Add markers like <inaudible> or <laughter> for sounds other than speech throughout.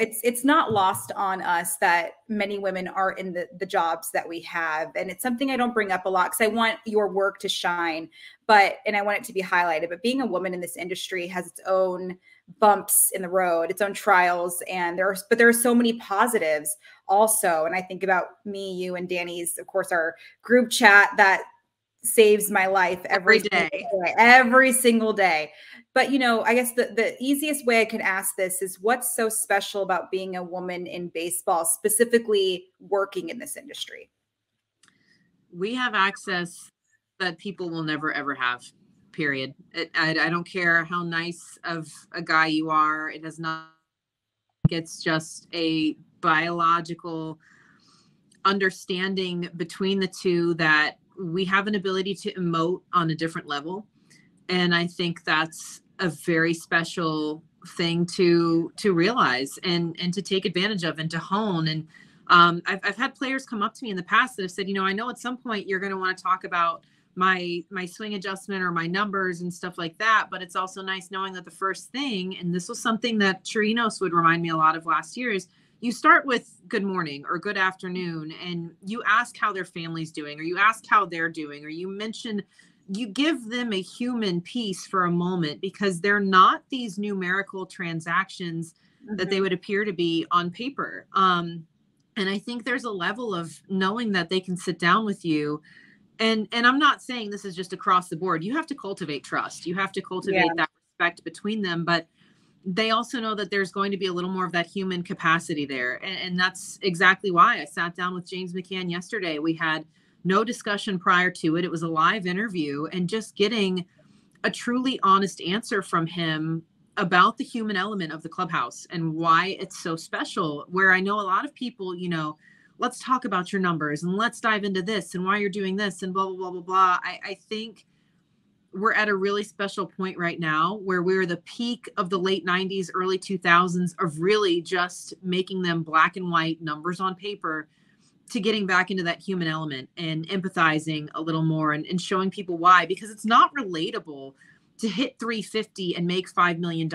it's it's not lost on us that many women are in the the jobs that we have. And it's something i don't bring up a lot because i want your work to shine but and i want it to be highlighted but being a woman in this industry has its own bumps in the road its own trials and there are but there are so many positives also. And i think about me you and danny's of course our group chat that saves my life every, every day. day every single day. But you know i guess the, the easiest way i can ask this is what's so special about being a woman in baseball specifically working in this industry? We have access that people will never ever have period. It, I, I don't care how nice of a guy you are it does not it's just a biological understanding between the two that we have an ability to emote on a different level. And i think that's a very special thing to to realize and and to take advantage of and to hone. And um, I've, I've had players come up to me in the past that have said you know i know at some point you're going to want to talk about my my swing adjustment or my numbers and stuff like that but it's also nice knowing that the first thing and this was something that Chirinos would remind me a lot of last year is you start with good morning or good afternoon and you ask how their family's doing or you ask how they're doing or you mention you give them a human piece for a moment because they're not these numerical transactions mm-hmm. that they mm-hmm. would appear to be on paper um, and i think there's a level of knowing that they can sit down with you and and i'm not saying this is just across the board you have to cultivate trust you have to cultivate yeah. that respect between them but they also know that there's going to be a little more of that human capacity there. And, and, that's exactly why I sat down with James McCann yesterday. We had no discussion prior to it, it was a live interview, and just getting a truly honest answer from him about the human element of the clubhouse and why it's so special. Where I know a lot of people, you know, let's talk about your numbers and let's dive into this and why you're doing this and blah, blah, blah, blah, blah. I, I think we're at a really special point right now where we're the peak of the late 90s early 2000s of really just making them black and white numbers on paper to getting back into that human element and empathizing a little more and, and showing people why because it's not relatable to hit 350 and make $5 million.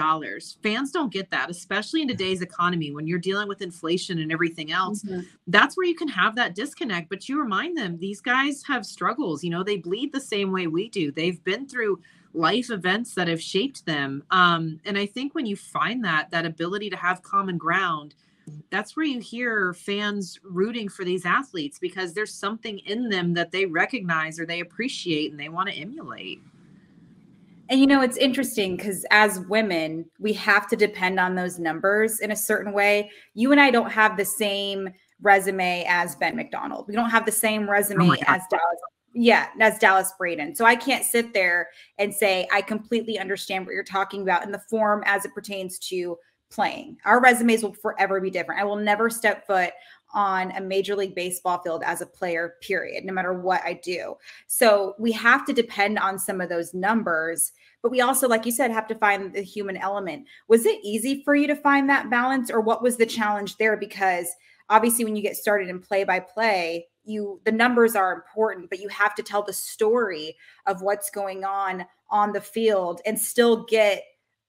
Fans don't get that, especially in today's economy when you're dealing with inflation and everything else. Mm-hmm. That's where you can have that disconnect. But you remind them these guys have struggles. You know, they bleed the same way we do. They've been through life events that have shaped them. Um, and I think when you find that, that ability to have common ground, that's where you hear fans rooting for these athletes because there's something in them that they recognize or they appreciate and they want to emulate. And you know, it's interesting because as women, we have to depend on those numbers in a certain way. You and I don't have the same resume as Ben McDonald. We don't have the same resume oh as Dallas. Yeah, as Dallas Braden. So I can't sit there and say I completely understand what you're talking about in the form as it pertains to playing. Our resumes will forever be different. I will never step foot on a major league baseball field as a player, period, no matter what I do. So we have to depend on some of those numbers, but we also, like you said, have to find the human element. Was it easy for you to find that balance, or what was the challenge there? Because obviously, when you get started in play by play, you the numbers are important but you have to tell the story of what's going on on the field and still get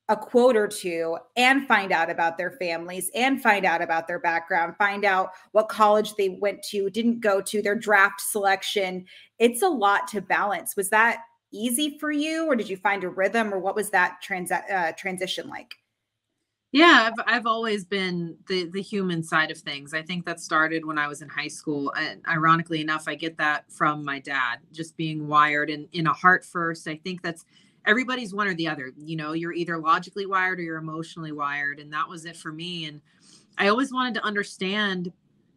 a quote or two and find out about their families and find out about their background, find out what college they went to, didn't go to, their draft selection. It's a lot to balance. Was that easy for you or did you find a rhythm or what was that trans- uh, transition like? Yeah, I've, I've always been the the human side of things. I think that started when I was in high school. And ironically enough, I get that from my dad, just being wired in, in a heart first. I think that's everybody's one or the other. You know, you're either logically wired or you're emotionally wired. And that was it for me. And I always wanted to understand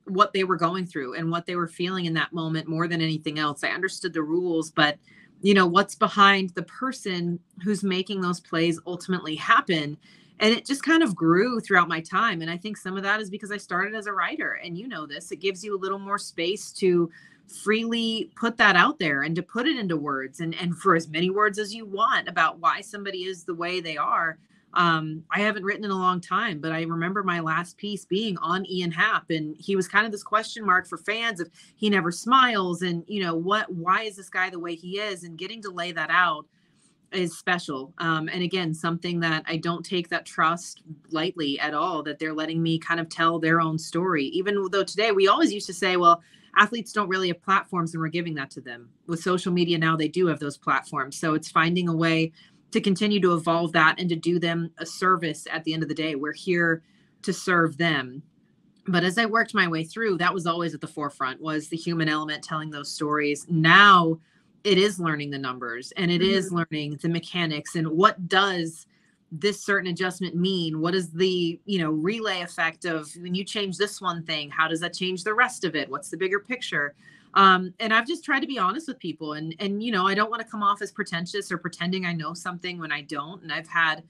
what they were going through and what they were feeling in that moment more than anything else. I understood the rules, but you know, what's behind the person who's making those plays ultimately happen. And it just kind of grew throughout my time. And I think some of that is because I started as a writer. And you know this, it gives you a little more space to freely put that out there and to put it into words and and for as many words as you want about why somebody is the way they are um, I haven't written in a long time, but I remember my last piece being on Ian Happ, and he was kind of this question mark for fans of he never smiles, and you know what? Why is this guy the way he is? And getting to lay that out is special. Um, and again, something that I don't take that trust lightly at all, that they're letting me kind of tell their own story. Even though today we always used to say, well, athletes don't really have platforms and we're giving that to them. With social media now, they do have those platforms. So it's finding a way to continue to evolve that and to do them a service at the end of the day. We're here to serve them. But as I worked my way through, that was always at the forefront was the human element telling those stories. Now it is learning the numbers and it mm-hmm. is learning the mechanics and what does this certain adjustment mean? What is the you know relay effect of when you change this one thing how does that change the rest of it? What's the bigger picture? Um, and i've just tried to be honest with people and and you know i don't want to come off as pretentious or pretending i know something when i don't and i've had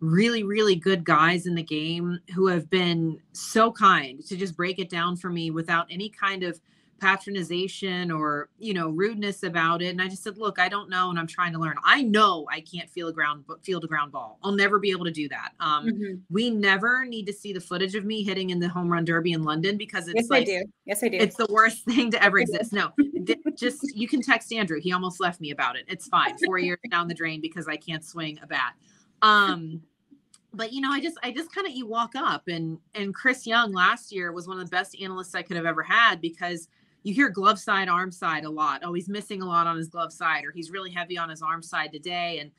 really really good guys in the game who have been so kind to just break it down for me without any kind of patronization or you know rudeness about it. And i just said look i don't know and i'm trying to learn. I know i can't feel a ground but field a ground ball. I'll never be able to do that. Um mm-hmm. we never need to see the footage of me hitting in the home run derby in london because it's yes like i do. Yes i do. it's the worst <laughs> thing to ever exist. no just you can text andrew. He almost left me about it. It's fine. Four years down the drain because i can't swing a bat. Um but you know i just i just kind of you walk up and and chris young last year was one of the best analysts i could have ever had because you hear glove side, arm side a lot. Oh, he's missing a lot on his glove side, or he's really heavy on his arm side today. And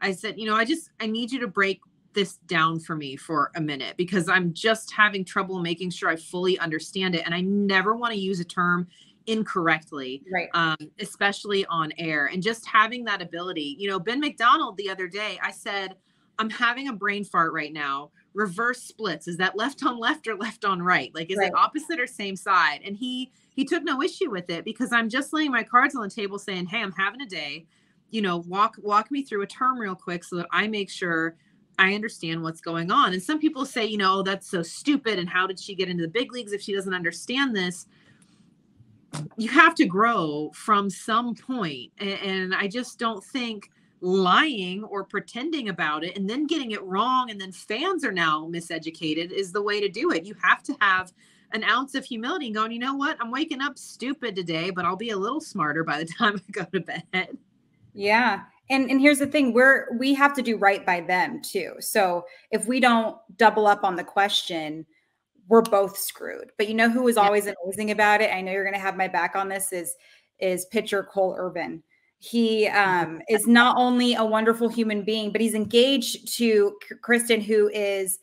I said, you know, I just, I need you to break this down for me for a minute because I'm just having trouble making sure I fully understand it. And I never want to use a term incorrectly, right? Um, especially on air. And just having that ability, you know, Ben McDonald the other day, I said, I'm having a brain fart right now. Reverse splits. Is that left on left or left on right? Like, is right. it opposite or same side? And he he took no issue with it because I'm just laying my cards on the table saying, Hey, I'm having a day. You know, walk walk me through a term real quick so that I make sure I understand what's going on. And some people say, you know, oh, that's so stupid. And how did she get into the big leagues if she doesn't understand this? You have to grow from some point. And I just don't think lying or pretending about it and then getting it wrong and then fans are now miseducated is the way to do it. You have to have an ounce of humility and going, you know what? I'm waking up stupid today, but I'll be a little smarter by the <laughs> time I go to bed. Yeah. And and here's the thing, we're we have to do right by them too. So if we don't double up on the question, we're both screwed. But you know who was always amazing about it? I know you're gonna have my back on this is is pitcher Cole Irvin. He um, <laughs> is not only a wonderful human being, but he's engaged to Kristen, who is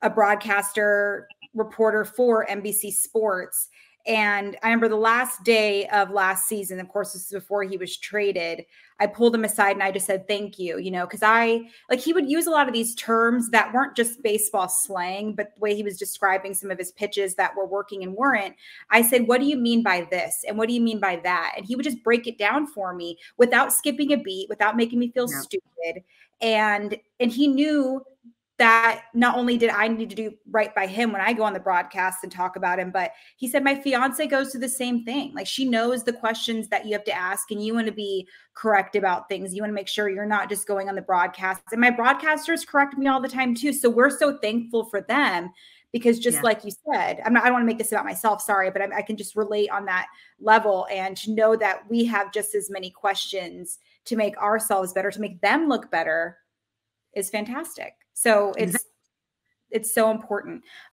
a broadcaster reporter for NBC Sports. And I remember the last day of last season, of course, this is before he was traded. I pulled him aside and I just said, thank you, you know, because I like he would use a lot of these terms that weren't just baseball slang, but the way he was describing some of his pitches that were working and weren't. I said, what do you mean by this? And what do you mean by that? And he would just break it down for me without skipping a beat, without making me feel yeah. stupid. And and he knew that not only did I need to do right by him when I go on the broadcast and talk about him, but he said my fiance goes through the same thing. Like she knows the questions that you have to ask, and you want to be correct about things. You want to make sure you're not just going on the broadcast. And my broadcasters correct me all the time too. So we're so thankful for them because just yeah. like you said, I'm not, I don't want to make this about myself, sorry, but I, I can just relate on that level and to know that we have just as many questions to make ourselves better, to make them look better is fantastic. So it's it's so important.